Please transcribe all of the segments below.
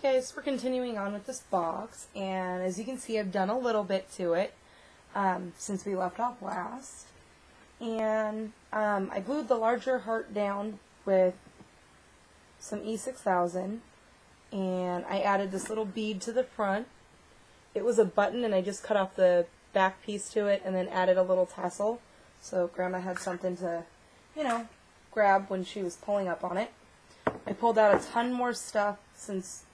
Guys, we're continuing on with this box, and as you can see, I've done a little bit to it um, since we left off last. And um, I glued the larger heart down with some E6000, and I added this little bead to the front. It was a button, and I just cut off the back piece to it and then added a little tassel, so Grandma had something to, you know, grab when she was pulling up on it. I pulled out a ton more stuff since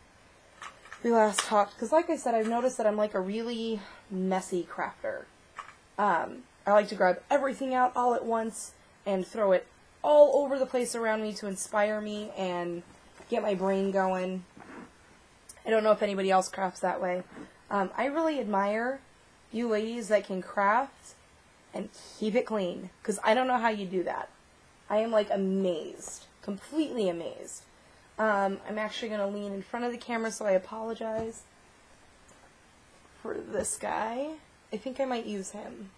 we last talked because like I said I've noticed that I'm like a really messy crafter. Um, I like to grab everything out all at once and throw it all over the place around me to inspire me and get my brain going. I don't know if anybody else crafts that way. Um, I really admire you ladies that can craft and keep it clean because I don't know how you do that. I am like amazed, completely amazed. Um, I'm actually going to lean in front of the camera, so I apologize for this guy. I think I might use him.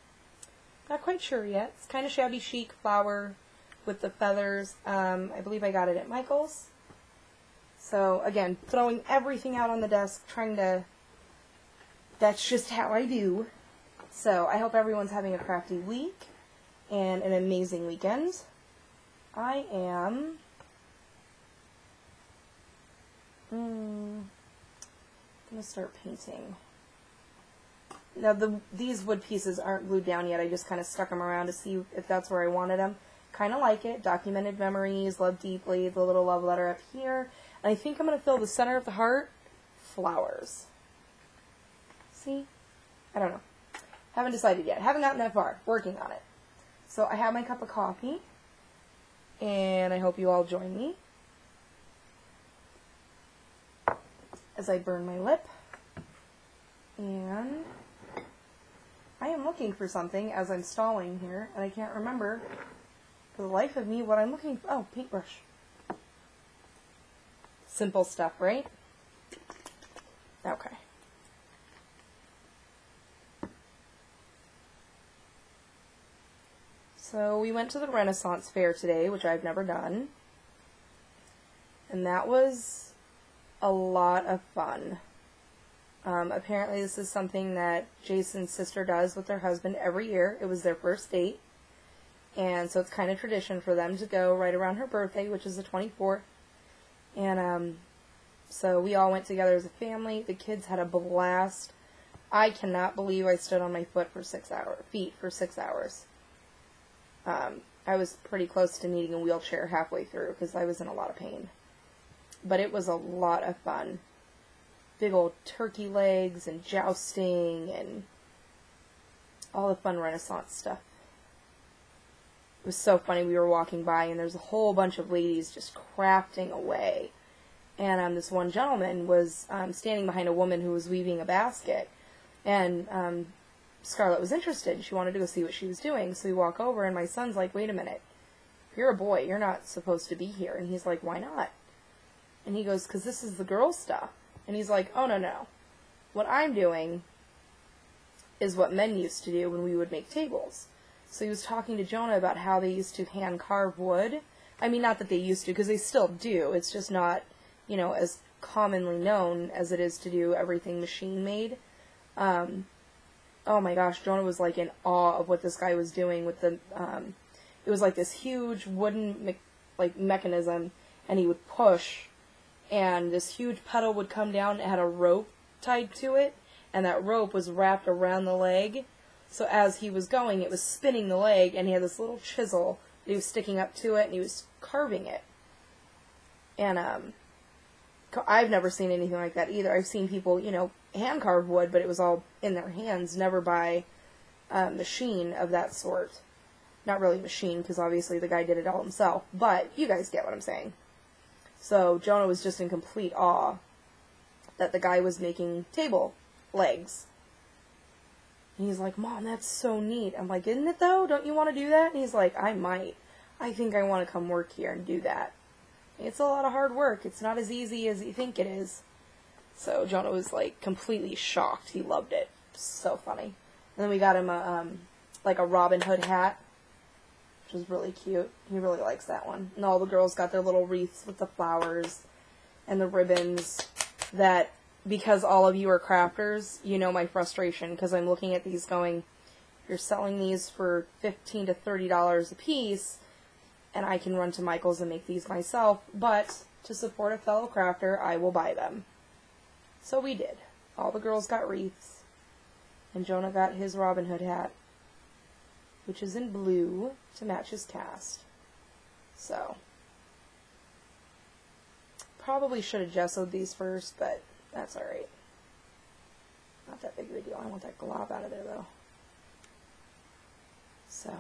Not quite sure yet. It's kind of shabby chic flower with the feathers. Um, I believe I got it at Michael's. So, again, throwing everything out on the desk, trying to... That's just how I do. So, I hope everyone's having a crafty week and an amazing weekend. I am Mm, I'm gonna start painting. Now the these wood pieces aren't glued down yet. I just kind of stuck them around to see if that's where I wanted them. Kind of like it. Documented memories, love deeply, the little love letter up here. And I think I'm gonna fill the center of the heart flowers. See? I don't know. Haven't decided yet. Haven't gotten that far. Working on it. So I have my cup of coffee. And I hope you all join me. As I burn my lip. And I am looking for something as I'm stalling here, and I can't remember for the life of me what I'm looking for. Oh, paintbrush. Simple stuff, right? Okay. So we went to the Renaissance Fair today, which I've never done. And that was a lot of fun. Um, apparently, this is something that Jason's sister does with her husband every year. It was their first date. And so it's kind of tradition for them to go right around her birthday, which is the 24th. And um, so we all went together as a family. The kids had a blast. I cannot believe I stood on my foot for six hours, feet for six hours. Um, I was pretty close to needing a wheelchair halfway through because I was in a lot of pain but it was a lot of fun. Big old turkey legs and jousting and all the fun Renaissance stuff. It was so funny. We were walking by and there's a whole bunch of ladies just crafting away. And um, this one gentleman was um, standing behind a woman who was weaving a basket. And um, Scarlett was interested. She wanted to go see what she was doing. So we walk over and my son's like, wait a minute. You're a boy. You're not supposed to be here. And he's like, why not? And he goes, because this is the girl stuff. And he's like, oh, no, no. What I'm doing is what men used to do when we would make tables. So he was talking to Jonah about how they used to hand carve wood. I mean, not that they used to, because they still do. It's just not, you know, as commonly known as it is to do everything machine made. Um, oh my gosh, Jonah was like in awe of what this guy was doing with the. Um, it was like this huge wooden me- like mechanism, and he would push and this huge pedal would come down. It had a rope tied to it, and that rope was wrapped around the leg. So as he was going, it was spinning the leg, and he had this little chisel that he was sticking up to it, and he was carving it. And um, I've never seen anything like that either. I've seen people, you know, hand carve wood, but it was all in their hands, never by a machine of that sort. Not really a machine, because obviously the guy did it all himself, but you guys get what I'm saying. So Jonah was just in complete awe that the guy was making table legs. And he's like, Mom, that's so neat. I'm like, Isn't it though? Don't you want to do that? And he's like, I might. I think I want to come work here and do that. It's a lot of hard work. It's not as easy as you think it is. So Jonah was like completely shocked. He loved it. So funny. And then we got him a um, like a Robin Hood hat which is really cute. He really likes that one. And all the girls got their little wreaths with the flowers and the ribbons. that because all of you are crafters, you know my frustration because I'm looking at these going, you're selling these for 15 to $30 a piece, and I can run to Michael's and make these myself, but to support a fellow crafter, I will buy them. So we did. All the girls got wreaths, and Jonah got his Robin Hood hat, which is in blue to match his cast. So, probably should have gessoed these first, but that's alright. Not that big of a deal. I want that glob out of there, though. So,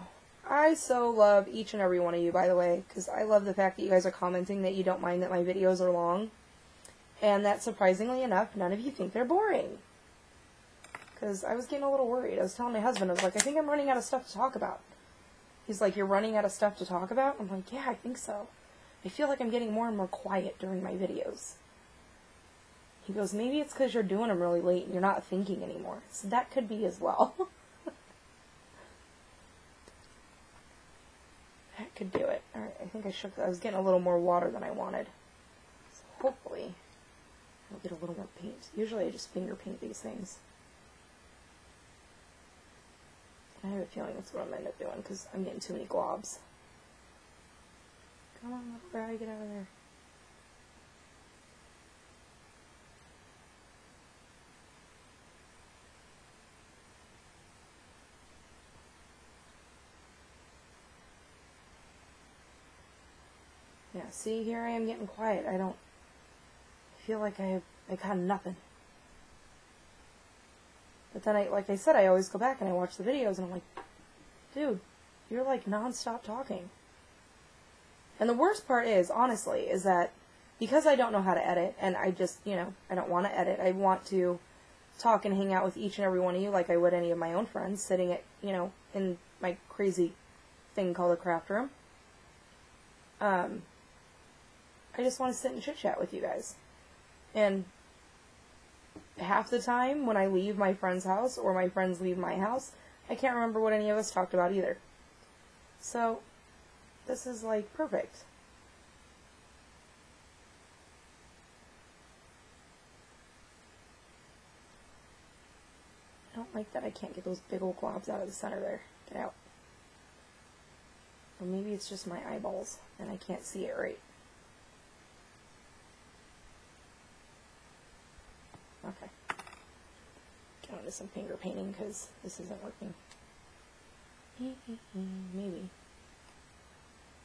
I so love each and every one of you, by the way, because I love the fact that you guys are commenting that you don't mind that my videos are long. And that, surprisingly enough, none of you think they're boring. Because I was getting a little worried. I was telling my husband, I was like, I think I'm running out of stuff to talk about. He's like, You're running out of stuff to talk about? I'm like, Yeah, I think so. I feel like I'm getting more and more quiet during my videos. He goes, Maybe it's because you're doing them really late and you're not thinking anymore. So that could be as well. that could do it. Alright, I think I shook. I was getting a little more water than I wanted. So hopefully, I'll get a little more paint. Usually I just finger paint these things. I have a feeling that's what I'm going to end up doing because I'm getting too many globs. Come on, little guy, get of there. Yeah, see, here I am getting quiet. I don't feel like I have, I got nothing. But then I, like I said, I always go back and I watch the videos and I'm like, dude, you're like non-stop talking. And the worst part is, honestly, is that because I don't know how to edit and I just, you know, I don't want to edit, I want to talk and hang out with each and every one of you like I would any of my own friends sitting at, you know, in my crazy thing called a craft room. Um, I just want to sit and chit chat with you guys. And half the time when I leave my friend's house or my friends leave my house, I can't remember what any of us talked about either. So, this is like perfect. I don't like that I can't get those big old globs out of the center there. Get out. Or maybe it's just my eyeballs and I can't see it right. Okay. Onto some finger painting because this isn't working. Maybe.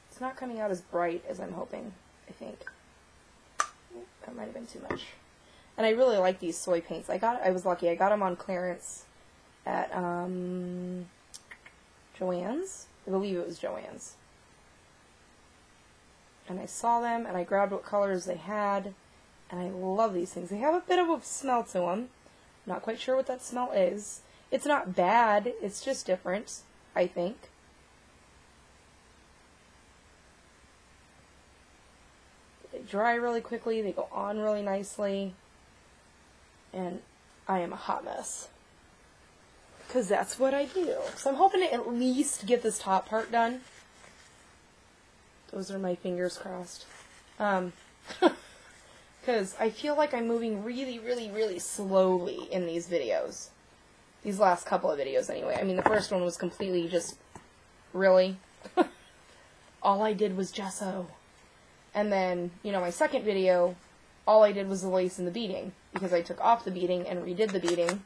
It's not coming out as bright as I'm hoping, I think. That might have been too much. And I really like these soy paints. I got I was lucky. I got them on clearance at um, Joann's. I believe it was Joann's. And I saw them and I grabbed what colors they had and I love these things. They have a bit of a smell to them. Not quite sure what that smell is. It's not bad, it's just different, I think. They dry really quickly, they go on really nicely, and I am a hot mess. Because that's what I do. So I'm hoping to at least get this top part done. Those are my fingers crossed. Um, Because I feel like I'm moving really, really, really slowly in these videos. These last couple of videos, anyway. I mean, the first one was completely just, really? all I did was gesso. And then, you know, my second video, all I did was the lace and the beading. Because I took off the beading and redid the beading.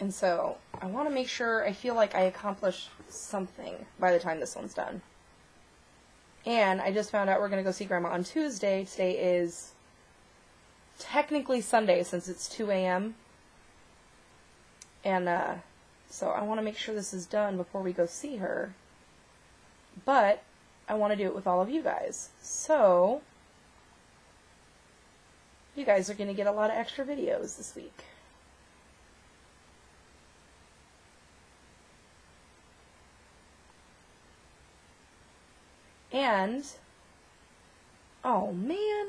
And so, I want to make sure I feel like I accomplished something by the time this one's done. And I just found out we're going to go see Grandma on Tuesday. Today is technically Sunday since it's 2 a.m. And uh, so I want to make sure this is done before we go see her. But I want to do it with all of you guys. So you guys are going to get a lot of extra videos this week. And, oh man,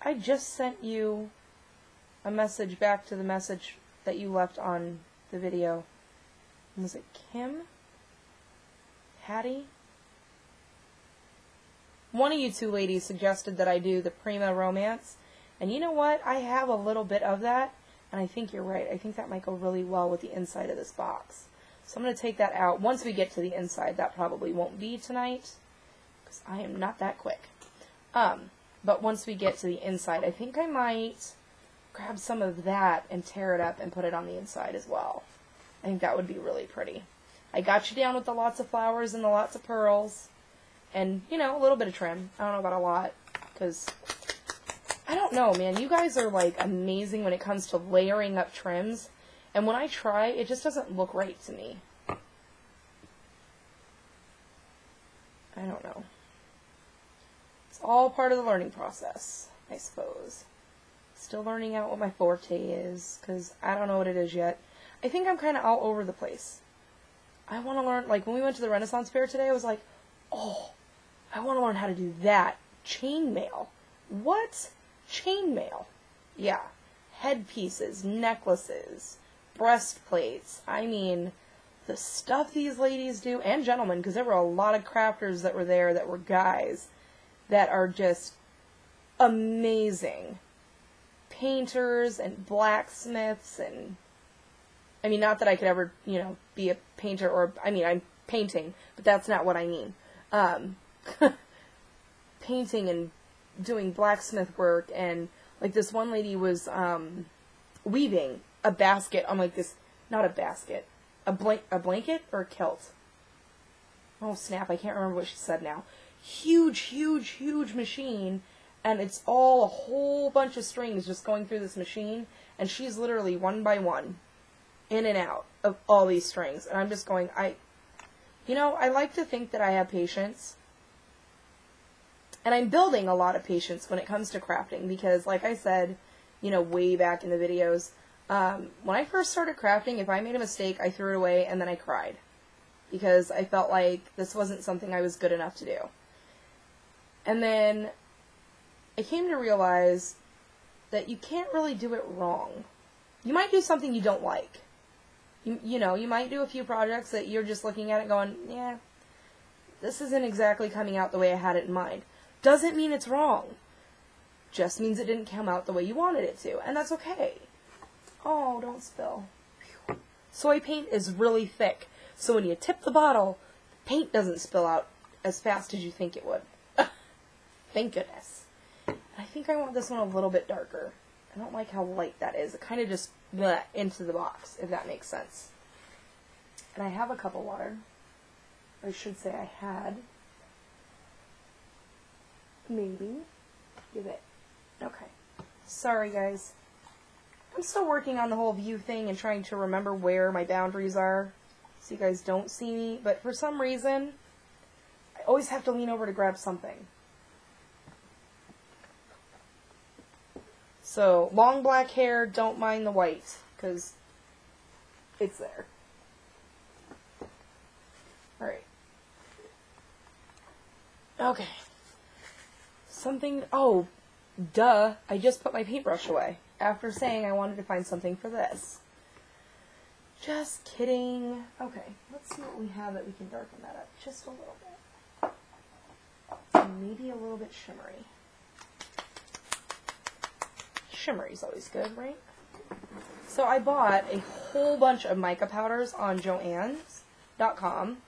I just sent you a message back to the message that you left on the video. Was it Kim? Patty? One of you two ladies suggested that I do the Prima Romance. And you know what? I have a little bit of that. And I think you're right. I think that might go really well with the inside of this box. So I'm going to take that out. Once we get to the inside, that probably won't be tonight. Because I am not that quick. Um, but once we get to the inside, I think I might grab some of that and tear it up and put it on the inside as well. I think that would be really pretty. I got you down with the lots of flowers and the lots of pearls. And, you know, a little bit of trim. I don't know about a lot. Because, I don't know, man. You guys are, like, amazing when it comes to layering up trims. And when I try, it just doesn't look right to me. I don't know. It's all part of the learning process, I suppose. Still learning out what my forte is, because I don't know what it is yet. I think I'm kind of all over the place. I want to learn, like, when we went to the Renaissance Fair today, I was like, oh, I want to learn how to do that. Chainmail. What? Chainmail. Yeah. Headpieces, necklaces, breastplates. I mean, the stuff these ladies do, and gentlemen, because there were a lot of crafters that were there that were guys that are just amazing. Painters and blacksmiths and I mean not that I could ever, you know, be a painter or I mean I'm painting, but that's not what I mean. Um painting and doing blacksmith work and like this one lady was um weaving a basket on like this not a basket, a blank a blanket or a kilt. Oh snap, I can't remember what she said now huge, huge, huge machine, and it's all a whole bunch of strings just going through this machine, and she's literally one by one, in and out of all these strings, and I'm just going, I, you know, I like to think that I have patience, and I'm building a lot of patience when it comes to crafting, because like I said, you know, way back in the videos, um, when I first started crafting, if I made a mistake, I threw it away and then I cried because I felt like this wasn't something I was good enough to do. And then I came to realize that you can't really do it wrong. You might do something you don't like. You, you know, you might do a few projects that you're just looking at it going, yeah, this isn't exactly coming out the way I had it in mind. Doesn't mean it's wrong. Just means it didn't come out the way you wanted it to. And that's okay. Oh, don't spill. Soy paint is really thick. So when you tip the bottle, the paint doesn't spill out as fast as you think it would. Thank goodness. I think I want this one a little bit darker. I don't like how light that is. It kind of just bleh, into the box, if that makes sense. And I have a cup of water. I should say I had. Maybe. Give it. Okay. Sorry, guys. I'm still working on the whole view thing and trying to remember where my boundaries are so you guys don't see me. But for some reason, I always have to lean over to grab something. So, long black hair, don't mind the white, because it's there. Alright. Okay. Something, oh, duh, I just put my paintbrush away after saying I wanted to find something for this. Just kidding. Okay, let's see what we have that we can darken that up just a little bit. maybe a little bit shimmery shimmery's always good, right? So I bought a whole bunch of mica powders on Joann's.com.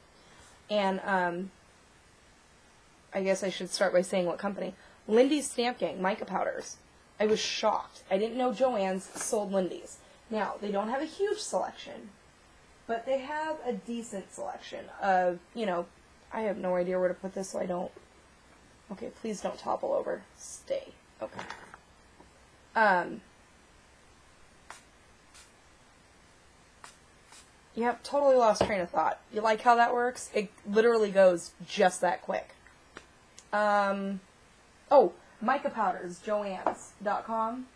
And um, I guess I should start by saying what company. Lindy's Stamp Gang mica powders. I was shocked. I didn't know Joann's sold Lindy's. Now, they don't have a huge selection, but they have a decent selection of, you know, I have no idea where to put this so I don't. Okay, please don't topple over. Stay. Okay. Um, yep, totally lost train of thought. You like how that works? It literally goes just that quick. Um, oh, mica powders, joanns.com.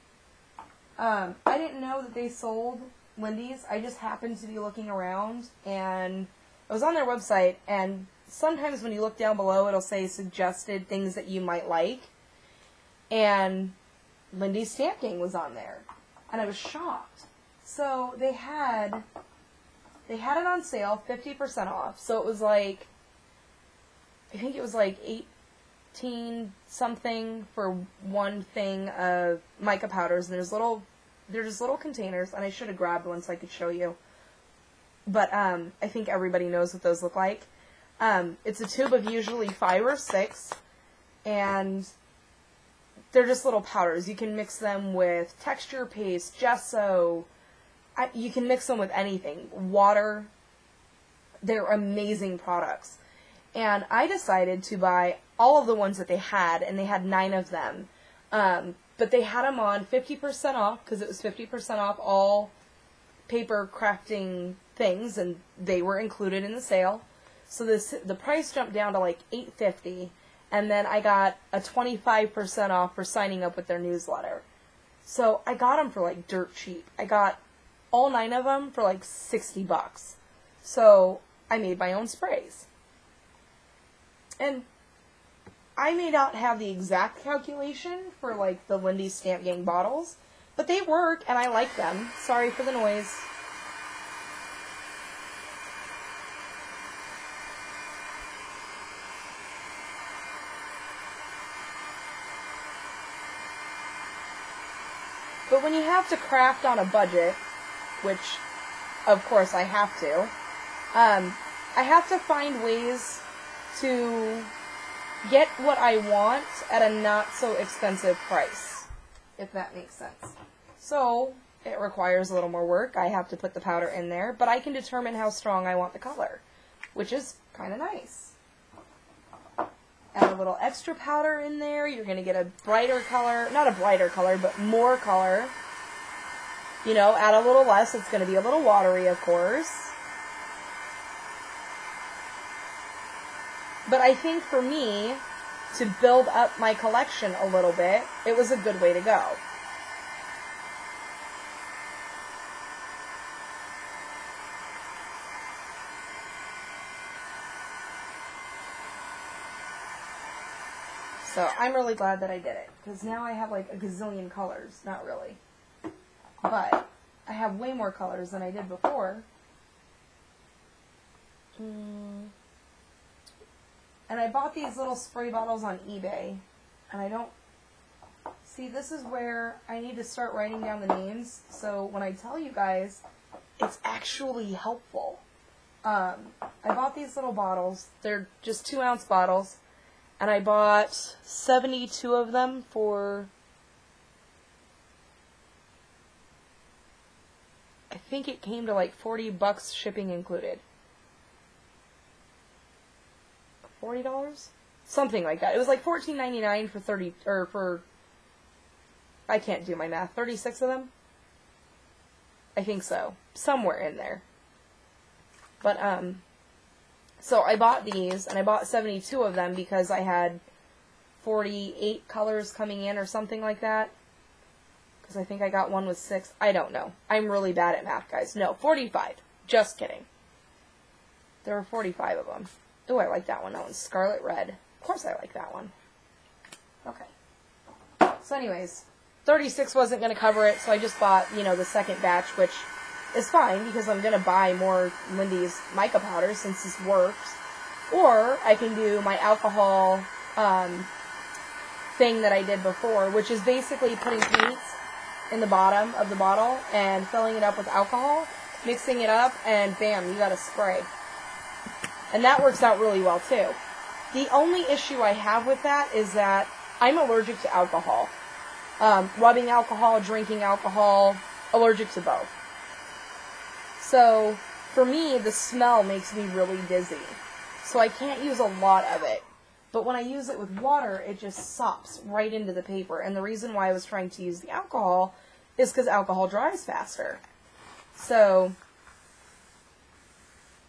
Um, I didn't know that they sold Lindy's. I just happened to be looking around and I was on their website and sometimes when you look down below it'll say suggested things that you might like. And Lindy's Stamp Gang was on there, and I was shocked. So they had they had it on sale, fifty percent off. So it was like I think it was like 18 something for one thing of mica powders. And there's little, they're just little containers, and I should have grabbed one so I could show you. But um, I think everybody knows what those look like. Um, it's a tube of usually five or six, and they're just little powders. You can mix them with texture paste, gesso. You can mix them with anything. Water. They're amazing products. And I decided to buy all of the ones that they had, and they had nine of them. Um, but they had them on 50% off because it was 50% off all paper crafting things, and they were included in the sale. So this the price jumped down to like 850 and then I got a 25% off for signing up with their newsletter. So I got them for like dirt cheap. I got all nine of them for like 60 bucks. So I made my own sprays. And I may not have the exact calculation for like the Lindy's Stamp Gang bottles, but they work and I like them. Sorry for the noise. But when you have to craft on a budget, which of course I have to, um, I have to find ways to get what I want at a not so expensive price, if that makes sense. So it requires a little more work. I have to put the powder in there, but I can determine how strong I want the color, which is kind of nice add a little extra powder in there. You're going to get a brighter color, not a brighter color, but more color. You know, add a little less. It's going to be a little watery, of course. But I think for me, to build up my collection a little bit, it was a good way to go. So I'm really glad that I did it because now I have like a gazillion colors. Not really, but I have way more colors than I did before. Mm. And I bought these little spray bottles on eBay, and I don't see. This is where I need to start writing down the names. So when I tell you guys, it's actually helpful. Um, I bought these little bottles. They're just two ounce bottles and I bought 72 of them for I think it came to like 40 bucks shipping included. $40? Something like that. It was like $14.99 for 30 or for I can't do my math. 36 of them? I think so. Somewhere in there. But um so I bought these, and I bought 72 of them because I had 48 colors coming in or something like that. Because I think I got one with six. I don't know. I'm really bad at math, guys. No, 45. Just kidding. There were 45 of them. Oh, I like that one. That one's scarlet red. Of course I like that one. Okay. So anyways, 36 wasn't going to cover it, so I just bought, you know, the second batch, which is fine because I'm going to buy more Lindy's mica powder since this works. Or I can do my alcohol um, thing that I did before, which is basically putting paint in the bottom of the bottle and filling it up with alcohol, mixing it up, and bam, you got a spray. And that works out really well too. The only issue I have with that is that I'm allergic to alcohol. Um, rubbing alcohol, drinking alcohol, allergic to both. So for me, the smell makes me really dizzy. So I can't use a lot of it. But when I use it with water, it just sops right into the paper. And the reason why I was trying to use the alcohol is because alcohol dries faster. So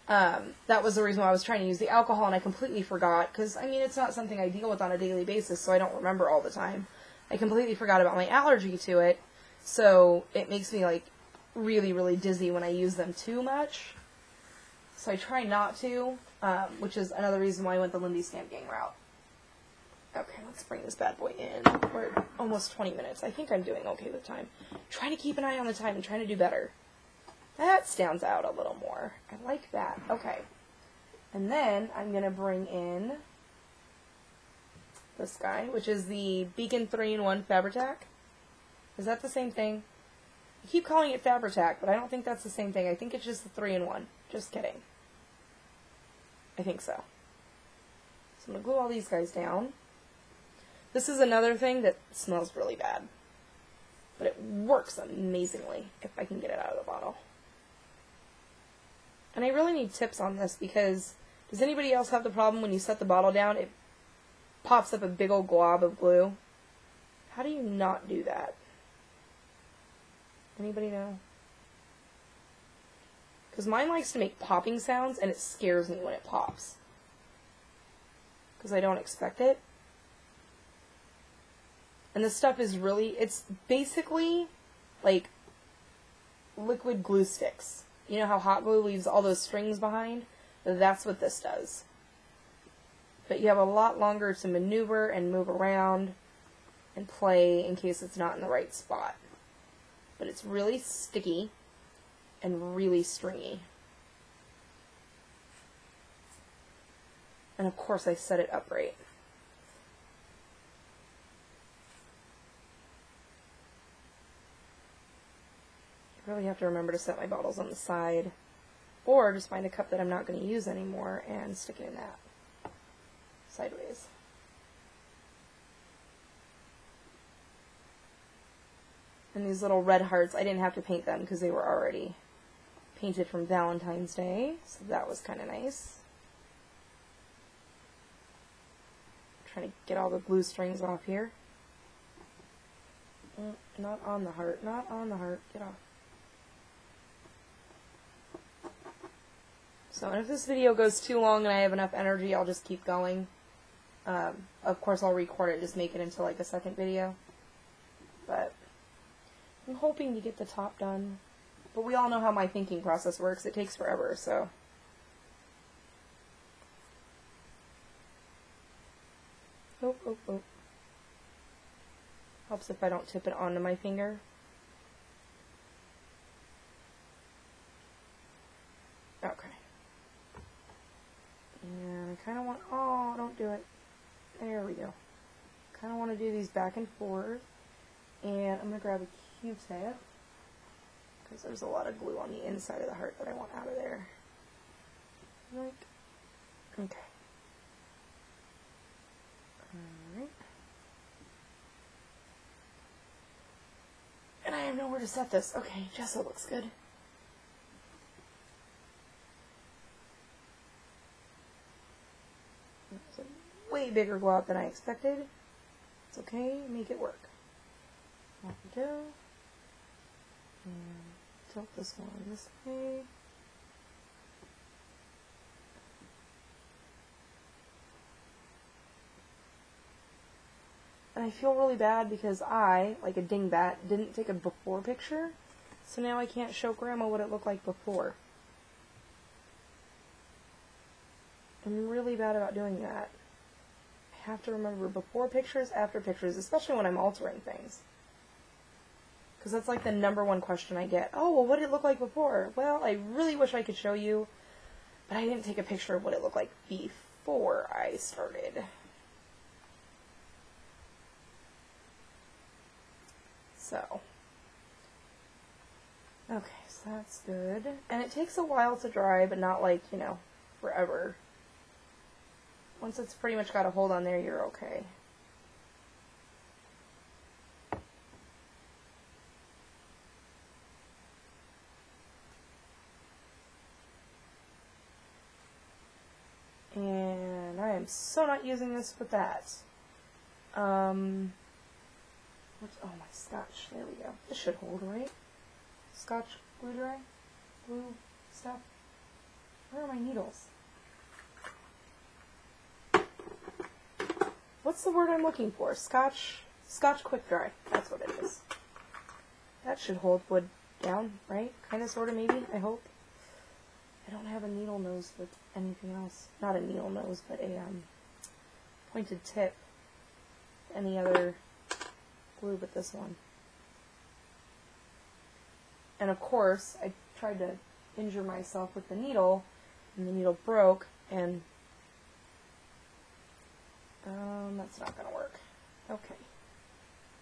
um, that was the reason why I was trying to use the alcohol, and I completely forgot because I mean it's not something I deal with on a daily basis, so I don't remember all the time. I completely forgot about my allergy to it, so it makes me like really, really dizzy when I use them too much. So I try not to, um, which is another reason why I went the Lindy Stamp Gang route. Okay, let's bring this bad boy in. We're almost 20 minutes. I think I'm doing okay with time. trying to keep an eye on the time and trying to do better. That stands out a little more. I like that. Okay. And then I'm going to bring in this guy, which is the Beacon 3-in-1 Fabri-Tac. Is that the same thing? I keep calling it Fabri-Tac, but I don't think that's the same thing. I think it's just the 3-in-1. Just kidding. I think so. So I'm going to glue all these guys down. This is another thing that smells really bad. But it works amazingly if I can get it out of the bottle. And I really need tips on this because does anybody else have the problem when you set the bottle down, it pops up a big old glob of glue? How do you not do that? Anybody know? Because mine likes to make popping sounds and it scares me when it pops. Because I don't expect it. And this stuff is really, it's basically like liquid glue sticks. You know how hot glue leaves all those strings behind? That's what this does. But you have a lot longer to maneuver and move around and play in case it's not in the right spot. But it's really sticky and really stringy. And of course I set it upright. I really have to remember to set my bottles on the side. Or just find a cup that I'm not going to use anymore and stick it in that. Sideways. And these little red hearts, I didn't have to paint them because they were already painted from Valentine's Day. So that was kind of nice. I'm trying to get all the blue strings off here. Mm, not on the heart, not on the heart, get off. So, and if this video goes too long and I have enough energy, I'll just keep going. Um, of course, I'll record it, just make it into like a second video. But I'm hoping to get the top done. But we all know how my thinking process works. It takes forever, so. Oh, oh, oh. Helps if I don't tip it onto my finger. Okay. And I kind of want, oh, don't do it. There we go. kind of want to do these back and forth. And I'm going to grab a Q-tip. Because there's a lot of glue on the inside of the heart that I want out of there. Like, okay. Alright. And I have nowhere to set this. Okay, Gesso looks good. It's way bigger glob than I expected. It's okay, make it work. Off we go. And tilt this one this way. And I feel really bad because I, like a dingbat, didn't take a before picture. So now I can't show Grandma what it looked like before. I'm really bad about doing that. Have to remember before pictures, after pictures, especially when I'm altering things. Because that's like the number one question I get. Oh, well, what did it look like before? Well, I really wish I could show you, but I didn't take a picture of what it looked like before I started. So, okay, so that's good. And it takes a while to dry, but not like, you know, forever. Once it's pretty much got a hold on there, you're okay. And I am so not using this with that. Um, What's oh, my scotch. There we go. This should hold, right? Scotch glue dry? Glue stuff? Where are my needles? What's the word I'm looking for? Scotch, Scotch quick dry. That's what it is. That should hold wood down, right? Kind of, sort of, maybe, I hope. I don't have a needle nose with anything else. Not a needle nose, but a um, pointed tip. Any other glue but this one. And of course, I tried to injure myself with the needle, and the needle broke, and Um, that's not gonna work. Okay.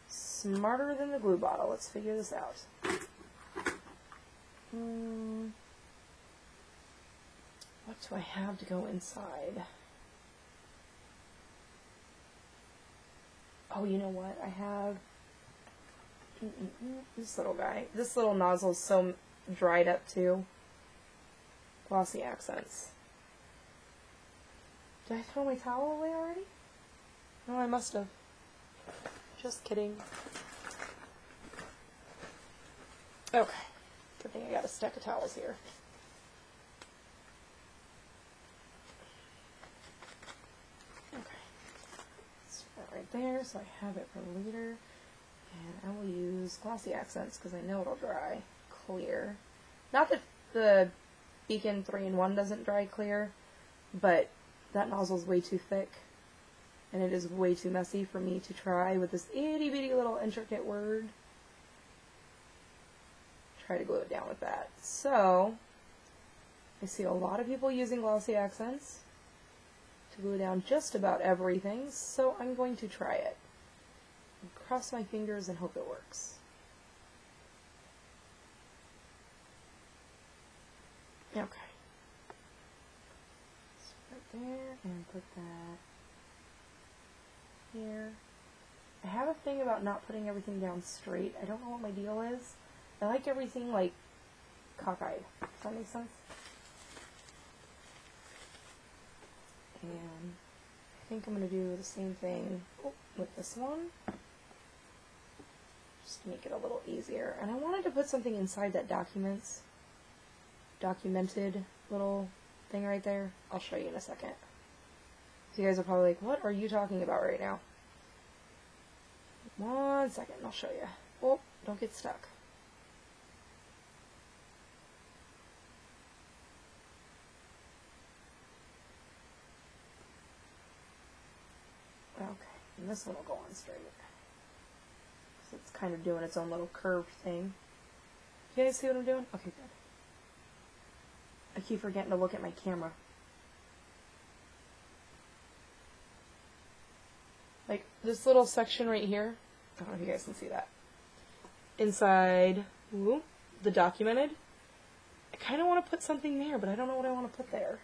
Smarter than the glue bottle. Let's figure this out. Hmm. What do I have to go inside? Oh, you know what? I have Mm-mm-mm. this little guy. This little nozzle is so dried up too. Glossy accents. Did I throw my towel away already? No, I must have. Just kidding. Okay. Good thing I got a stack of towels here. Okay. Right there so I have it for later. And I will use glossy accents because I know it'll dry clear. Not that the Beacon 3-in-1 doesn't dry clear, but that nozzle's way too thick and it is way too messy for me to try with this itty bitty little intricate word. Try to glue it down with that. So, I see a lot of people using glossy accents to glue down just about everything, so I'm going to try it. Cross my fingers and hope it works. Okay. right there and put that here. I have a thing about not putting everything down straight. I don't know what my deal is. I like everything like cockeyed. Does that make sense? And I think I'm going to do the same thing with this one. Just to make it a little easier. And I wanted to put something inside that documents, documented little thing right there. I'll show you in a second. So you guys are probably like, what are you talking about right now? One second, I'll show you. Oh, don't get stuck. Okay, and this one will go on straight. Because it's kind of doing its own little curved thing. You guys see what I'm doing? Okay, good. I keep forgetting to look at my camera. Like this little section right here, I don't know if you guys can see that. Inside the documented, I kind of want to put something there, but I don't know what I want to put there.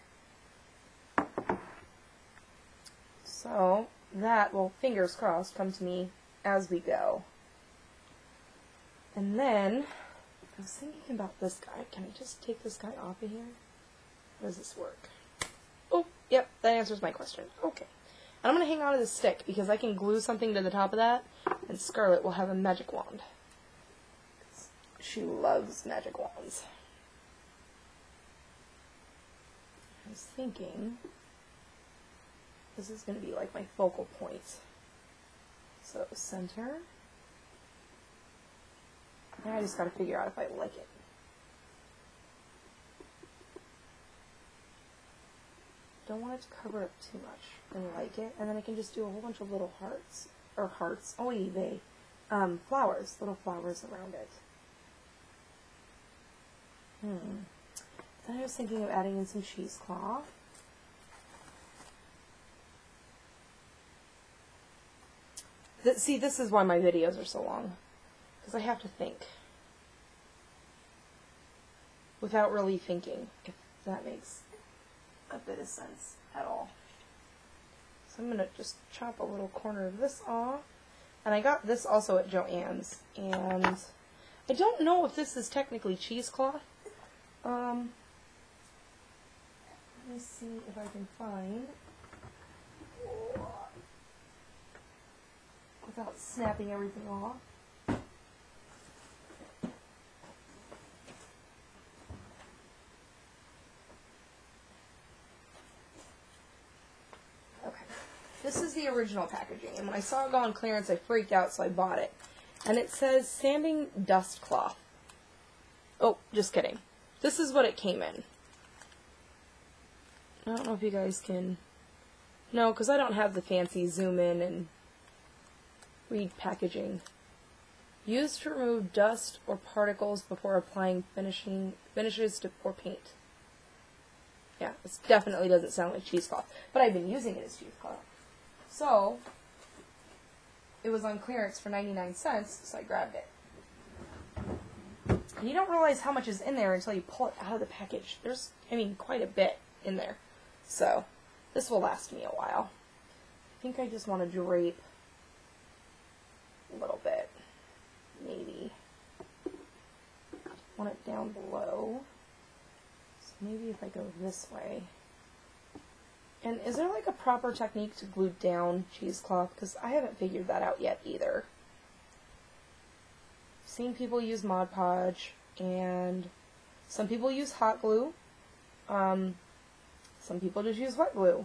So that will, fingers crossed, come to me as we go. And then, I was thinking about this guy. Can I just take this guy off of here? How does this work? Oh, yep, that answers my question. Okay. I'm going to hang on to the stick because I can glue something to the top of that, and Scarlett will have a magic wand. She loves magic wands. I was thinking this is going to be like my focal point. So center. I just got to figure out if I like it. Don't want it to cover up too much and like it. And then I can just do a whole bunch of little hearts, or hearts, oh they, um, flowers, little flowers around it. Hmm. Then I was thinking of adding in some cheesecloth. Th see, this is why my videos are so long. Because I have to think. Without really thinking, if that makes a bit of sense at all. So I'm going to just chop a little corner of this off. And I got this also at Joann's. And I don't know if this is technically cheesecloth. Um, let me see if I can find without snapping everything off. This is the original packaging, and when I saw it go on clearance, I freaked out, so I bought it. And it says sanding dust cloth. Oh, just kidding. This is what it came in. I don't know if you guys can... No, because I don't have the fancy zoom in and read packaging. Used to remove dust or particles before applying finishing finishes to, or paint. Yeah, this definitely doesn't sound like cheesecloth, but I've been using it as cheesecloth. So, it was on clearance for 99 cents, so I grabbed it. And you don't realize how much is in there until you pull it out of the package. There's, I mean, quite a bit in there. So, this will last me a while. I think I just want to drape a little bit. Maybe. Want it down below. So maybe if I go this way. And is there like a proper technique to glue down cheesecloth? Because I haven't figured that out yet either. Seen people use Mod Podge, and some people use hot glue. Um, some people just use wet glue.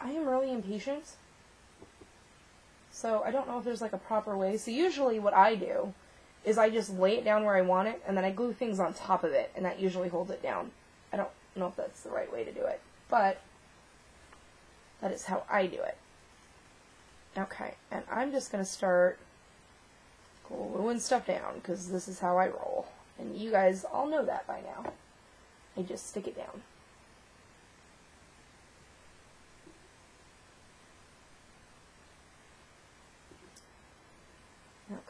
I am really impatient, so I don't know if there's like a proper way. So usually what I do is I just lay it down where I want it, and then I glue things on top of it, and that usually holds it down. I don't know if that's the right way to do it, but that is how I do it. Okay, and I'm just going to start gluing stuff down, because this is how I roll. And you guys all know that by now. I just stick it down. Okay.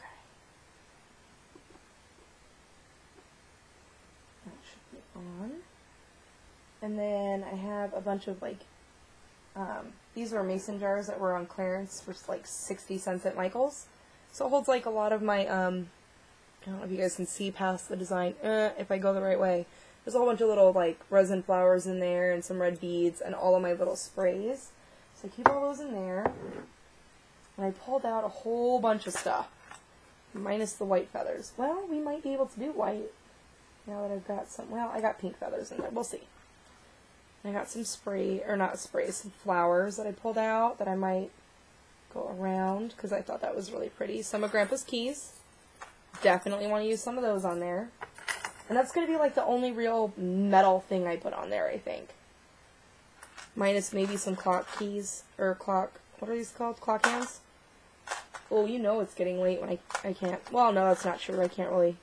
That should be on. And then I have a bunch of like, um, these were mason jars that were on clearance for like 60 cents at Michael's. So it holds like a lot of my, um, I don't know if you guys can see past the design, eh, if I go the right way. There's a whole bunch of little like resin flowers in there and some red beads and all of my little sprays. So I keep all those in there. And I pulled out a whole bunch of stuff. Minus the white feathers. Well, we might be able to do white. Now that I've got some, well, I got pink feathers in there. We'll see. I got some spray, or not spray, some flowers that I pulled out that I might go around because I thought that was really pretty. Some of Grandpa's keys. Definitely want to use some of those on there. And that's going to be like the only real metal thing I put on there, I think. Minus maybe some clock keys, or clock, what are these called? Clock hands? Oh, you know it's getting late when I, I can't, well, no, that's not true. I can't really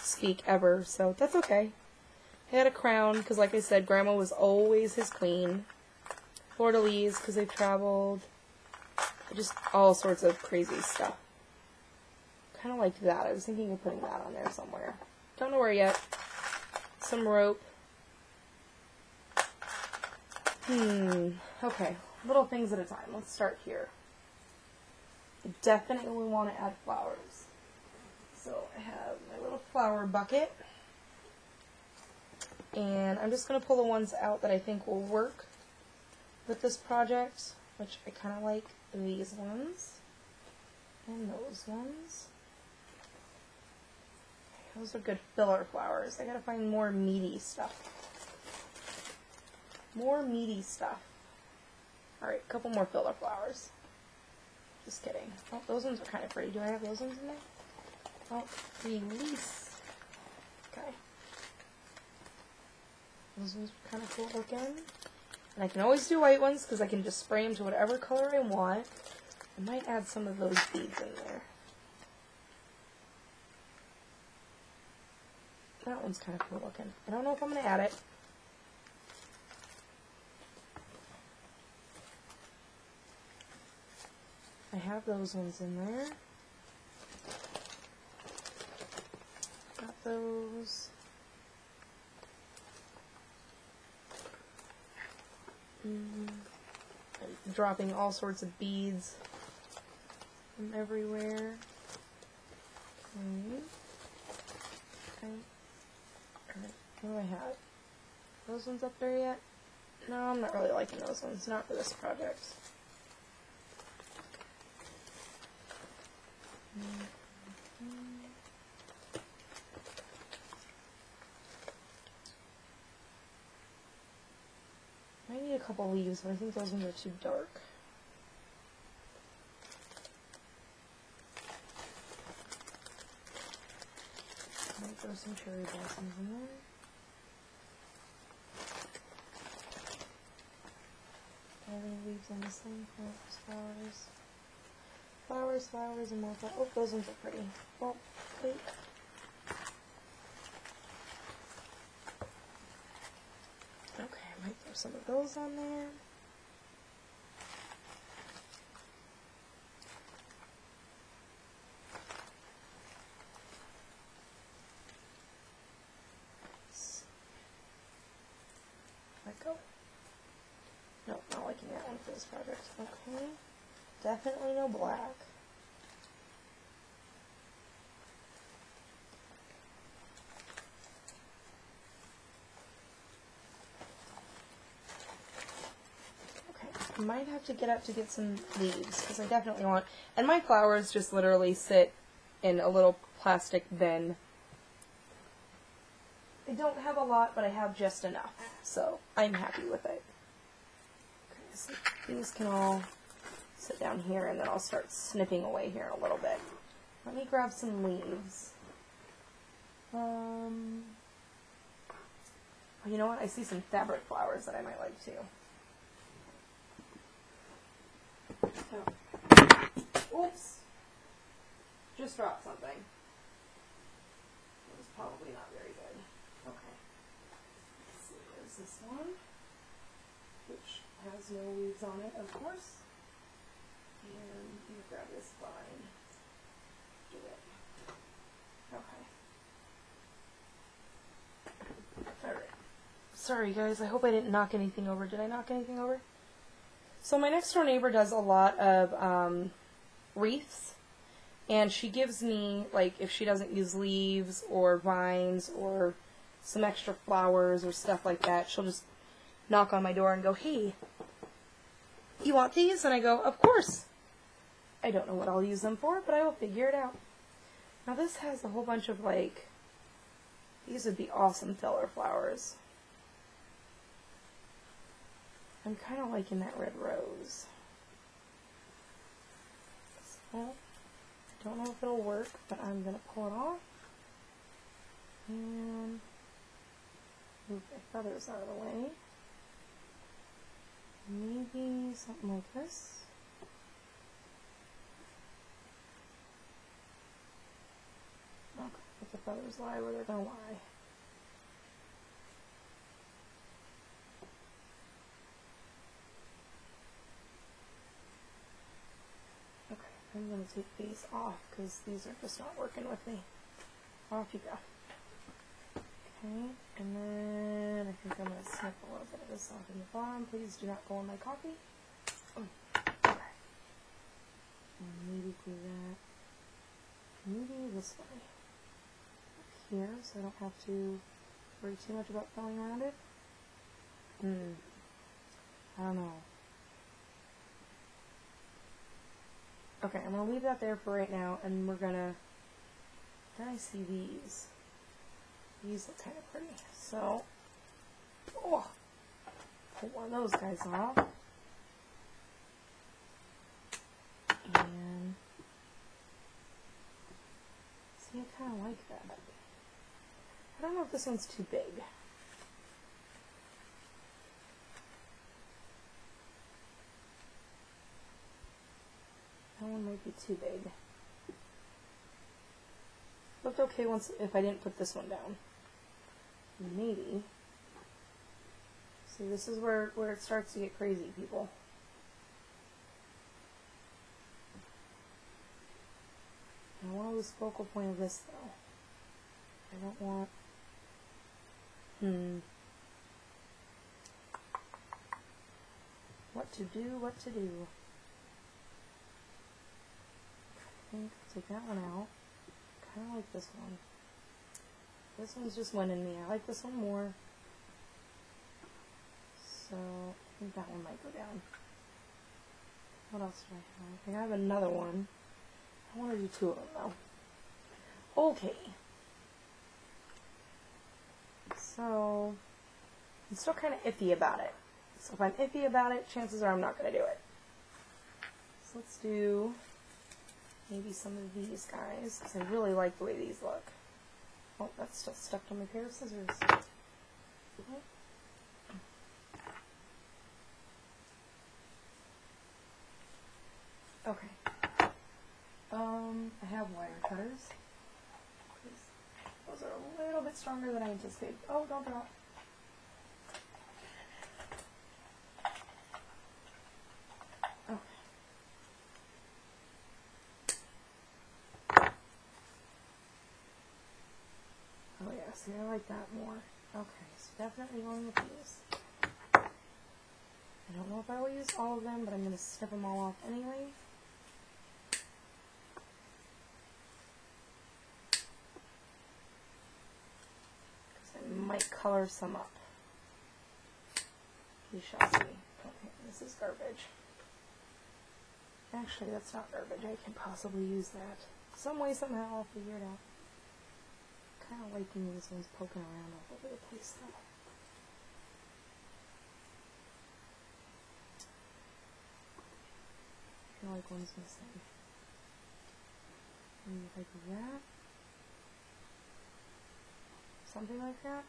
speak ever, so that's okay. Had a crown, because like I said, Grandma was always his queen. Fleur-de-lis, because they've traveled. Just all sorts of crazy stuff. Kind of like that. I was thinking of putting that on there somewhere. Don't know where yet. Some rope. Hmm. Okay. Little things at a time. Let's start here. Definitely want to add flowers. So I have my little flower bucket. And I'm just going to pull the ones out that I think will work with this project, which I kind of like these ones and those ones. Those are good filler flowers. I gotta find more meaty stuff. More meaty stuff. Alright, a couple more filler flowers. Just kidding. Oh, those ones are kind of pretty. Do I have those ones in there? Oh, release. Okay. Those ones kind of cool looking. And I can always do white ones because I can just spray them to whatever color I want. I might add some of those beads in there. That one's kind of cool looking. I don't know if I'm going to add it. I have those ones in there. Got those. Mm-hmm. dropping all sorts of beads from everywhere. Okay. Okay. What do I have? Those ones up there yet? No, I'm not really liking those ones. Not for this project. Mm-hmm. I need a couple leaves, but I think those ones are too dark. Might throw some cherry blossoms in there. Any leaves on this thing? No, flowers. Flowers, flowers, and more flowers. Oh, those ones are pretty. Wait. some of those on there. Let go. Nope, not liking that one for this project. Okay. Definitely no black. Might have to get up to get some leaves because I definitely want. And my flowers just literally sit in a little plastic bin. I don't have a lot, but I have just enough, so I'm happy with it. Okay, so these can all sit down here, and then I'll start snipping away here in a little bit. Let me grab some leaves. Um, oh, you know what? I see some fabric flowers that I might like too. Oh. Oops. Just dropped something. It was probably not very good. Okay. Let's see, there's this one, which has no leaves on it, of course. And you grab this vine. Do it. Okay. Alright. Sorry guys, I hope I didn't knock anything over. Did I knock anything over? So my next door neighbor does a lot of um, wreaths, and she gives me like if she doesn't use leaves or vines or some extra flowers or stuff like that, she'll just knock on my door and go, "Hey, you want these?" And I go, "Of course." I don't know what I'll use them for, but I will figure it out. Now this has a whole bunch of like these would be awesome filler flowers. I'm kind of liking that red rose. So, I don't know if it'll work, but I'm going to pull it off. And move my feathers out of the way. Maybe something like this. Okay, let the feathers lie where they're going to lie. I'm going to take these off because these are just not working with me. Off you go. Okay, and then I think I'm going to snip a little bit of this off in the bottom. Please do not go on my coffee. Oh, maybe do that maybe this way. Up here, so I don't have to worry too much about filling around it. Hmm. I don't know. Okay, I'm going to leave that there for right now, and we're going to... Then I see these. These look kind of pretty. So, oh, pull one of those guys off. And, see, I kind of like that. I don't know if this one's too big. That one might be too big. Looked okay once if I didn't put this one down. Maybe. See, this is where, where it starts to get crazy, people. I want to lose focal point of this, though. I don't want... Hmm. What to do, what to do. Take that one out. Kind of like this one. This one's just winning me. I like this one more. So, I think that one might go down. What else do I have? I think I have another one. I want to do two of them, though. Okay. So, I'm still kind of iffy about it. So if I'm iffy about it, chances are I'm not going to do it. So let's do maybe some of these guys, because I really like the way these look. Oh, that's still stuck to my pair of scissors. Okay. Um, I have wire cutters. Those are a little bit stronger than I anticipated. Oh, don't drop. See, I like that more. Okay, so definitely going with these. I don't know if I will use all of them, but I'm going to snip them all off anyway. Because I might color some up. You shall see. Okay, this is garbage. Actually, that's not garbage. I can possibly use that. Some way, somehow, I'll figure it out. Kind of liking these ones poking around all over the place, though. I feel like one's missing. Maybe like that. Something like that.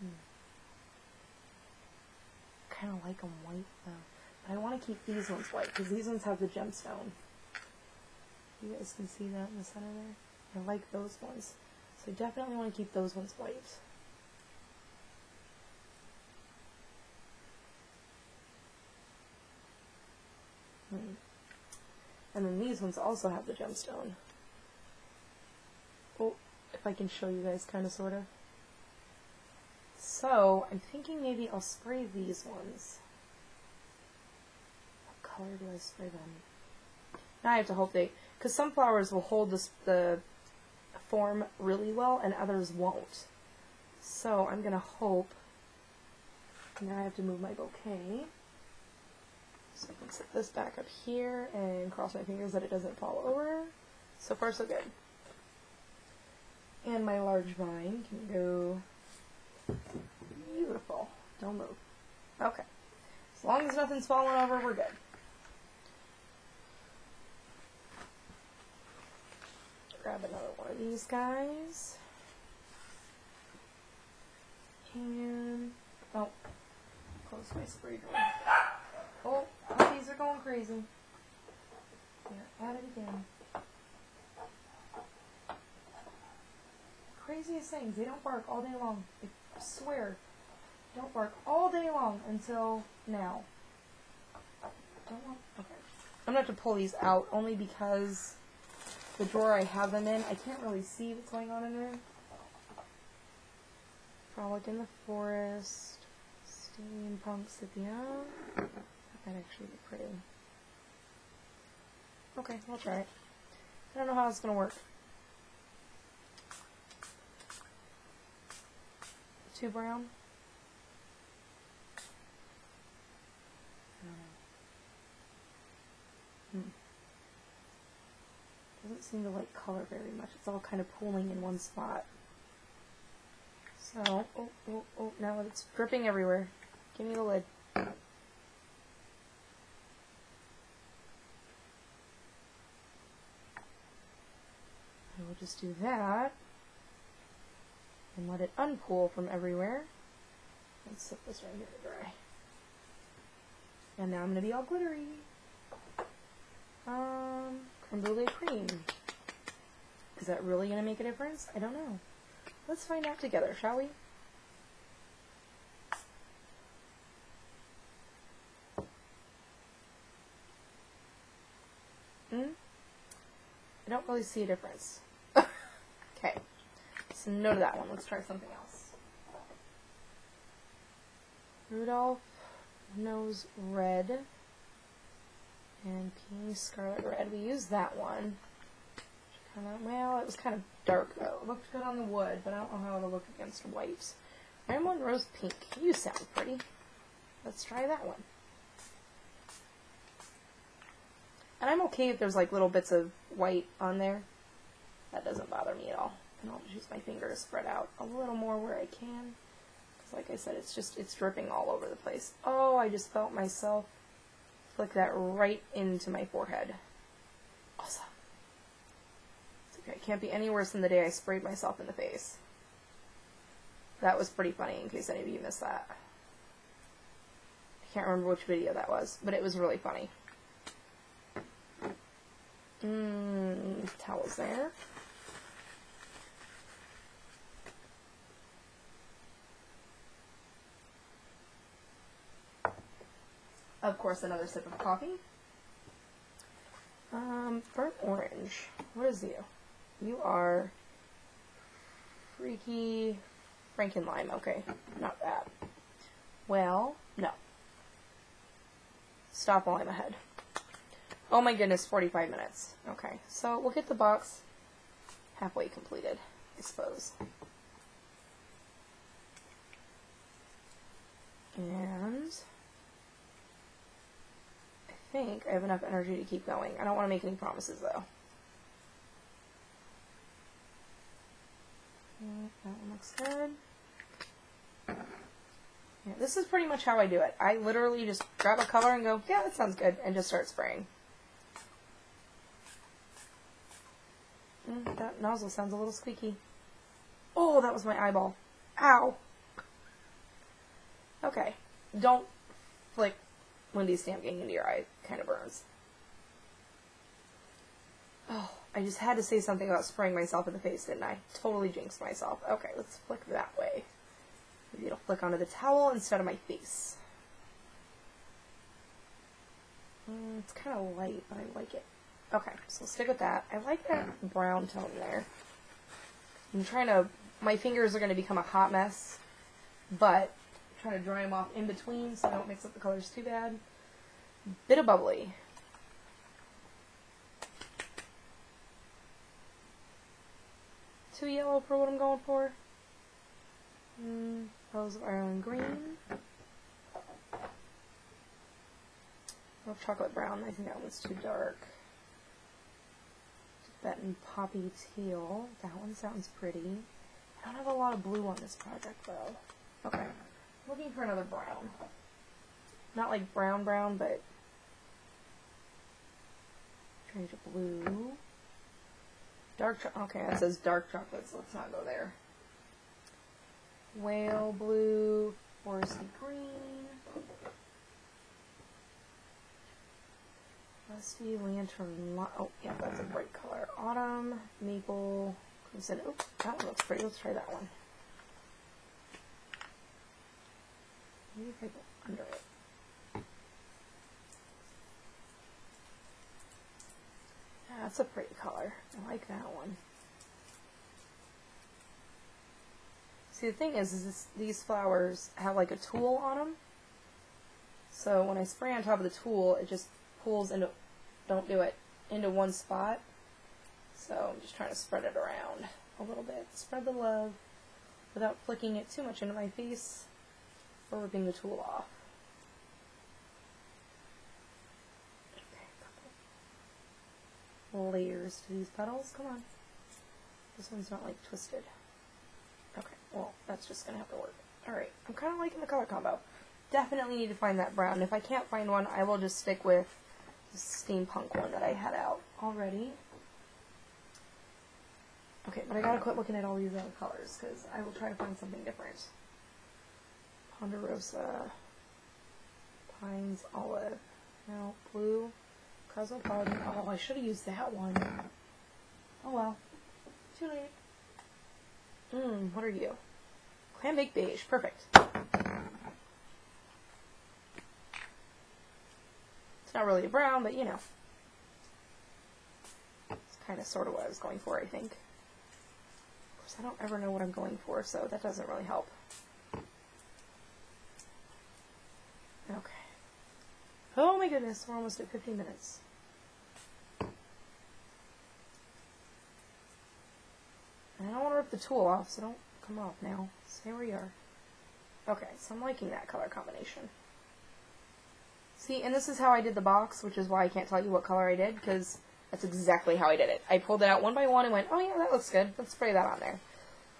Hmm. Kind of like them white though. But I want to keep these ones white because these ones have the gemstone. You guys can see that in the center there. I like those ones. So I definitely want to keep those ones white. Hmm. And then these ones also have the gemstone. Oh, if I can show you guys kind of sort of. So, I'm thinking maybe I'll spray these ones. What color do I spray them? Now I have to hope they, because some flowers will hold this, the form really well and others won't. So I'm going to hope, now I have to move my bouquet. So I can set this back up here and cross my fingers that it doesn't fall over. So far so good. And my large vine can go beautiful. Don't move. Okay. As long as nothing's falling over, we're good. Grab another one of these guys. And, oh, close my spray door. Oh, puppies are going crazy. They're at it again. Craziest things. They don't bark all day long. I swear. Don't bark all day long until now. Don't want, okay. I'm going to have to pull these out only because the drawer I have them in, I can't really see what's going on in there. Frolic in the Forest, Steampunk Sepia. That actually be pretty. Okay, I'll try it. I don't know how it's going to work. Too brown? Hmm. Doesn't seem to like color very much. It's all kind of pooling in one spot. So, oh, oh, oh, now it's dripping everywhere. Give me the lid. I will just do that and let it unpool from everywhere. And set this right here to dry. And now I'm going to be all glittery. Um, creme brulee cream. Is that really going to make a difference? I don't know. Let's find out together, shall we? Hmm? I don't really see a difference. okay. So no to that one. Let's try something else. Rudolph Nose Red and Peony Scarlet Red. We used that one. Kind of, well, it was kind of dark though. It looked good on the wood, but I don't know how it'll look against white. one Rose Pink. You sound pretty. Let's try that one. And I'm okay if there's like little bits of white on there. That doesn't bother me at all. And I'll just use my finger to spread out a little more where I can. Because like I said, it's just, it's dripping all over the place. Oh, I just felt myself flick that right into my forehead. Awesome. It's okay. It can't be any worse than the day I sprayed myself in the face. That was pretty funny in case any of you missed that. I can't remember which video that was, but it was really funny. Mmm, towels there. Of course, another sip of coffee. Um, burnt orange. What is you? You are freaky Frankenlime. Okay, not that. Well, No. Stop while I'm ahead. Oh my goodness, 45 minutes. Okay, so we'll get the box halfway completed, I suppose. And I think I have enough energy to keep going. I don't want to make any promises though. That one looks good. Yeah, this is pretty much how I do it. I literally just grab a color and go, yeah, that sounds good, and just start spraying. Mm, that nozzle sounds a little squeaky. Oh, that was my eyeball. Ow. Okay. Don't flick Lindy's Stamp Gang into your eye. Kind of burns. Oh, I just had to say something about spraying myself in the face, didn't I? Totally jinxed myself. Okay, let's flick that way. Maybe it'll flick onto the towel instead of my face. Mm, it's kind of light, but I like it. Okay, so we'll stick with that. I like that brown tone there. I'm trying to, my fingers are going to become a hot mess, but Trying to dry them off in between so I don't mix up the colors too bad. Bit of bubbly. Too yellow for what I'm going for. Mm, Rose of Ireland green. Love chocolate brown. I think that one's too dark. Tibetan poppy teal. That one sounds pretty. I don't have a lot of blue on this project though. Okay. Looking for another brown. Not like brown brown, but change to blue. Dark cho- okay, that says dark chocolate, so let's not go there. Whale blue, foresty green. Rusty lantern. Oh, yeah, that's a bright color. Autumn, maple, crimson. Oh, that one looks pretty. Let's try that one. Maybe if I go under it. That's a pretty color. I like that one. See, the thing is, is this, these flowers have like a tulle on them. So when I spray on top of the tulle, it just pulls into, don't do it, into one spot. So I'm just trying to spread it around a little bit. Spread the love without flicking it too much into my face or ripping the tulle off. Layers to these petals. Come on. This one's not like twisted. Okay, well, that's just gonna have to work. Alright, I'm kind of liking the color combo. Definitely need to find that brown. If I can't find one, I will just stick with the steampunk one that I had out already. Okay, but I gotta quit looking at all these other colors, because I will try to find something different. Ponderosa, Pines, Olive, no, Blue, Cosmopolitan. Oh, I should have used that one. Oh well. Too late. Mmm, what are you? Clam Bake beige. Perfect. It's not really a brown, but you know. It's kind of sort of what I was going for, I think. Of course, I don't ever know what I'm going for, so that doesn't really help. Okay. Oh my goodness, we're almost at 15 minutes. I don't want to rip the tulle off, so don't come off now. Stay where you are. Okay, so I'm liking that color combination. See, and this is how I did the box, which is why I can't tell you what color I did, because that's exactly how I did it. I pulled it out one by one and went, oh yeah, that looks good. Let's spray that on there.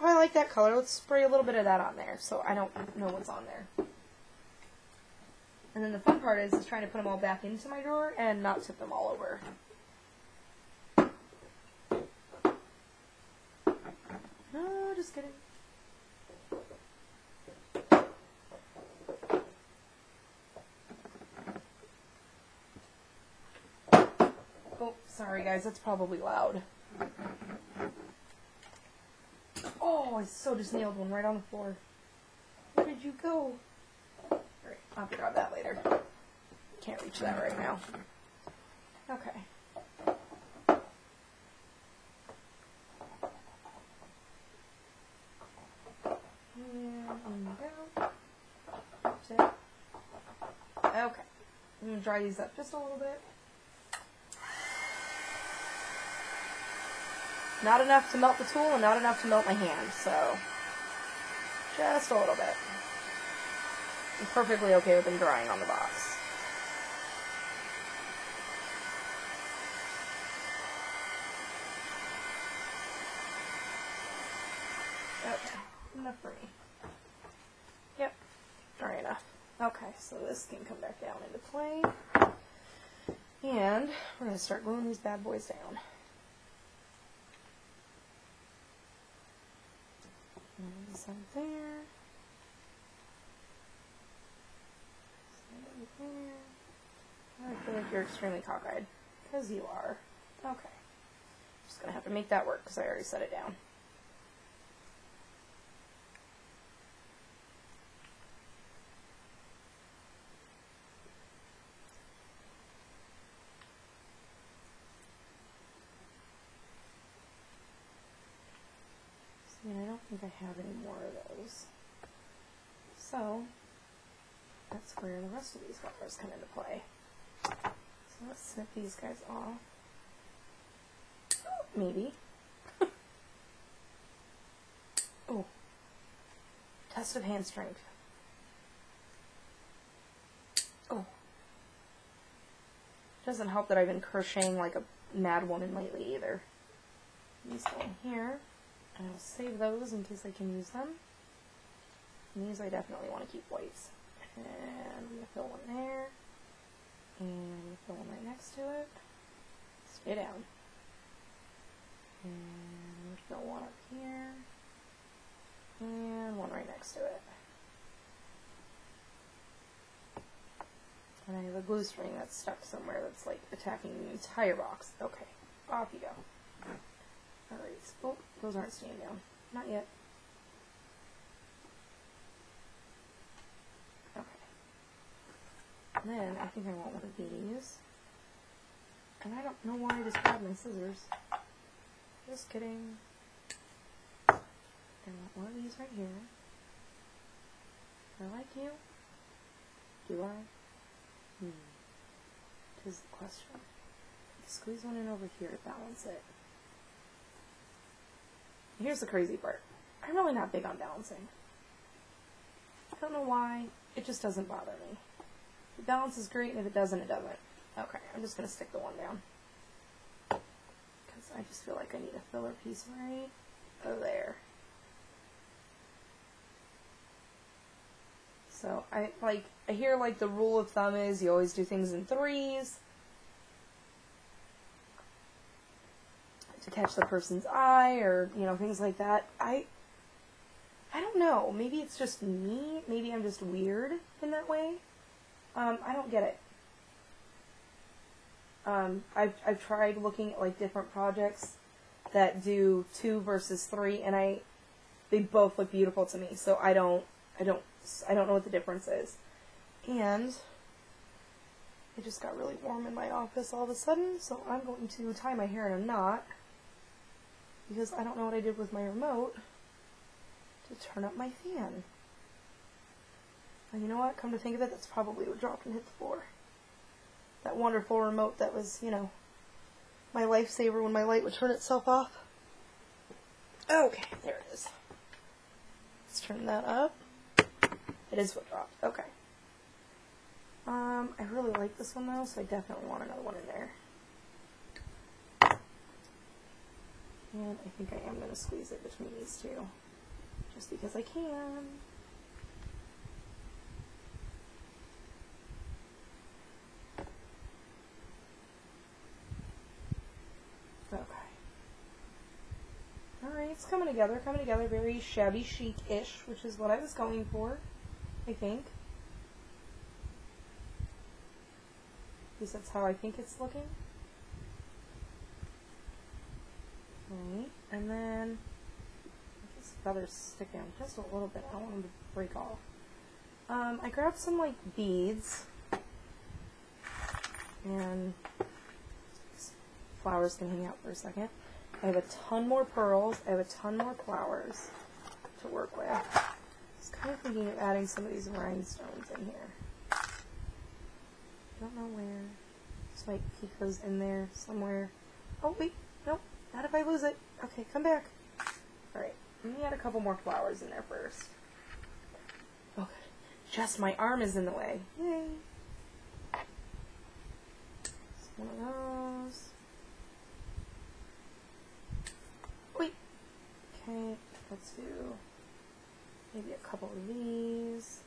Oh, I like that color. Let's spray a little bit of that on there, so I don't know what's on there. And then the fun part is, is trying to put them all back into my drawer and not tip them all over. No, just kidding. Oh, sorry guys, that's probably loud. Oh, I so just nailed one right on the floor. Where did you go? I'll grab that later. Can't reach that right now. Okay. It. I'm going to dry these up just a little bit. Not enough to melt the tulle and not enough to melt my hand, so just a little bit. I'm perfectly okay with them drying on the box. Okay, enough for me. Yep, dry enough. Okay, so this can come back down into play. And we're going to start gluing these bad boys down. Some there. Some there. I feel like you're extremely cockeyed. Because you are. Okay. I'm Just going to have to make that work because I already set it down. I don't think I have any more of those. So, that's where the rest of these flowers come into play. So let's snip these guys off. Maybe. oh. Test of hand strength. Oh. Doesn't help that I've been crocheting like a mad woman lately either. These go in here. I'll save those in case I can use them. And these I definitely want to keep whites. And I'm going to fill one there. And I'm going to fill one right next to it. Stay down. And fill one up here. And one right next to it. And I have a glue string that's stuck somewhere that's like attacking the entire box. Okay, off you go. Alright, oh, those aren't staying down. Not yet. Okay. And then I think I want one of these. And I don't know why I just grabbed my scissors. Just kidding. I want one of these right here. I like you. Do I? Hmm. Tis the question. Squeeze one in over here to balance it. Here's the crazy part. I'm really not big on balancing. I don't know why. It just doesn't bother me. If it balances great, and if it doesn't, it doesn't. Okay, I'm just going to stick the one down. Because I just feel like I need a filler piece right there. So I like I hear like the rule of thumb is you always do things in threes. to catch the person's eye or you know things like that. I I don't know. Maybe it's just me. Maybe I'm just weird in that way. Um, I don't get it. Um, I've I've tried looking at like different projects that do two versus three, and I they both look beautiful to me. So I don't I don't I don't know what the difference is. And it just got really warm in my office all of a sudden, so I'm going to tie my hair in a knot because I don't know what I did with my remote to turn up my fan. And you know what? Come to think of it, that's probably what dropped and hit the floor. That wonderful remote that was, you know, my lifesaver when my light would turn itself off. Okay, there it is. Let's turn that up. It is what dropped. Okay. Um, I really like this one though, so I definitely want another one in there. And I think I am going to squeeze it between these two, just because I can. Okay. Alright, it's coming together, coming together very shabby chic-ish, which is what I was going for, I think. At least that's how I think it's looking. Right, and then these feathers sticking just a little bit. I don't want them to break off. Um, I grabbed some like beads and flowers can hang out for a second. I have a ton more pearls. I have a ton more flowers to work with. I was kind of thinking of adding some of these rhinestones in here. I don't know where. Just peek those in there somewhere. Oh, wait. Nope. Not if I lose it. Okay, come back. Alright. Let me add a couple more flowers in there first. Oh, okay. Just my arm is in the way. Yay. One of those. Okay, let's do maybe a couple of these.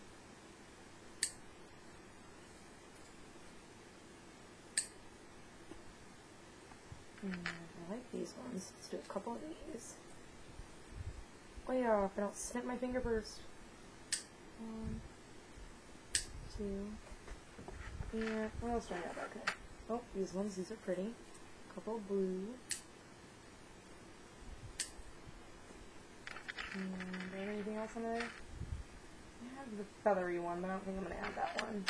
Mm, I like these ones. Let's do a couple of these. Way off. I don't snip my finger first. One, two, and what else do I have? Okay. Oh, these ones. These are pretty. A couple blue. And I have anything else on there? I have the feathery one, but I don't think I'm going to add that one.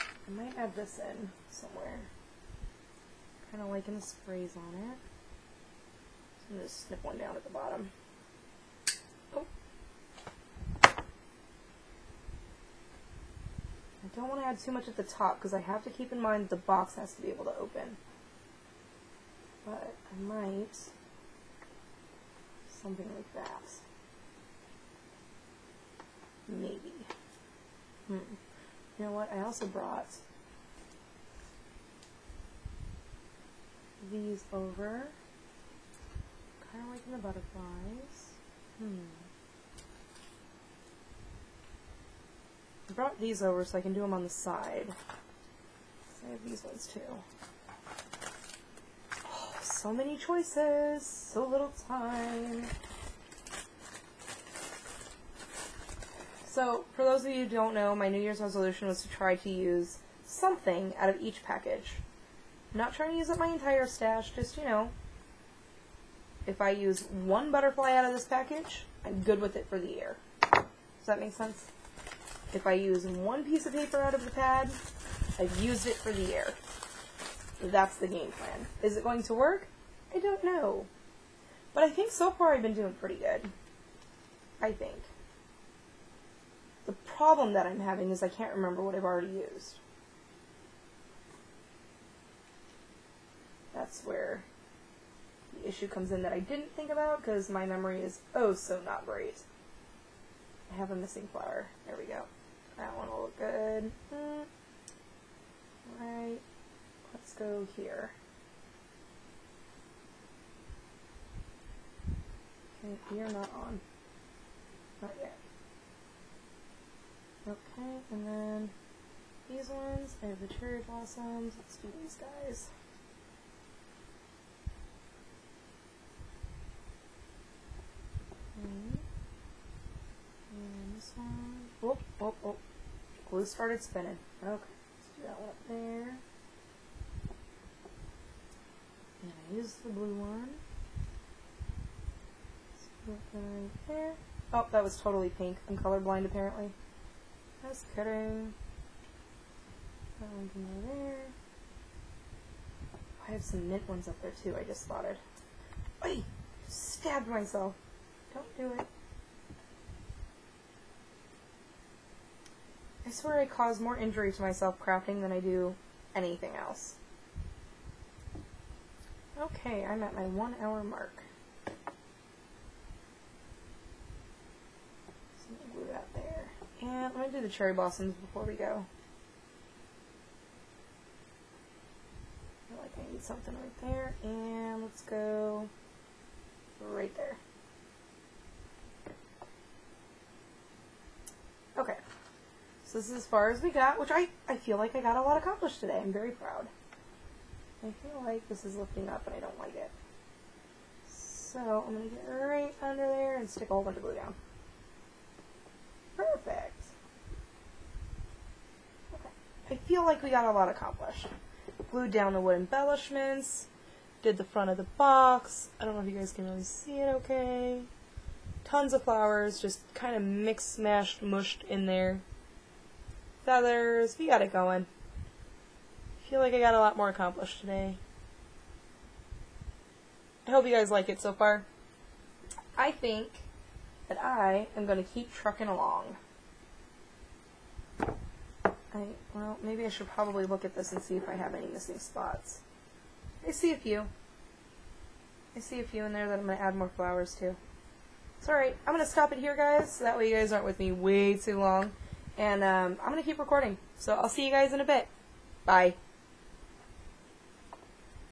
I might add this in somewhere. Kind of liking the sprays on it. So I'm going to snip one down at the bottom. Oh. I don't want to add too much at the top because I have to keep in mind the box has to be able to open. But I might something like that. Maybe. Hmm. You know what? I also brought these over. Kind of like the butterflies. Hmm. I brought these over so I can do them on the side. I have these ones too. Oh, so many choices, so little time. So, for those of you who don't know, my New Year's resolution was to try to use something out of each package. I'm not trying to use up my entire stash, just, you know, if I use one butterfly out of this package, I'm good with it for the year. Does that make sense? If I use one piece of paper out of the pad, I've used it for the year. That's the game plan. Is it going to work? I don't know. But I think so far I've been doing pretty good. I think. Problem that I'm having is I can't remember what I've already used. That's where the issue comes in that I didn't think about because my memory is oh so not great. I have a missing flower. There we go. That one will look good. Mm. Right. Let's go here. Okay, you're not on. Not yet. Okay, and then these ones, I have the cherry blossoms. Let's do these guys. Mm-hmm. And this one. Oh, oh, oh. Glue started spinning. Okay, let's do that one up there. And I use the blue one. That right there. Oh, that was totally pink. I'm colorblind apparently. Just kidding. That one can go there. I have some mint ones up there too, I just spotted. Oi! Stabbed myself. Don't do it. I swear I cause more injury to myself crafting than I do anything else. Okay, I'm at my one hour mark. So glue that there. And I'm going to do the cherry blossoms before we go. I feel like I need something right there. And let's go right there. Okay. So this is as far as we got, which I, I feel like I got a lot accomplished today. I'm very proud. I feel like this is lifting up and I don't like it. So I'm going to get right under there and stick a whole bunch of glue down. Perfect. I feel like we got a lot accomplished. Glued down the wood embellishments, did the front of the box. I don't know if you guys can really see it okay. Tons of flowers, just kind of mixed, mashed, mushed in there. Feathers, we got it going. I feel like I got a lot more accomplished today. I hope you guys like it so far. I think that I am going to keep trucking along. I, well, maybe I should probably look at this and see if I have any missing spots. I see a few. I see a few in there that I'm going to add more flowers to. It's alright. I'm going to stop it here, guys, so that way you guys aren't with me way too long. And um, I'm going to keep recording. So I'll see you guys in a bit. Bye.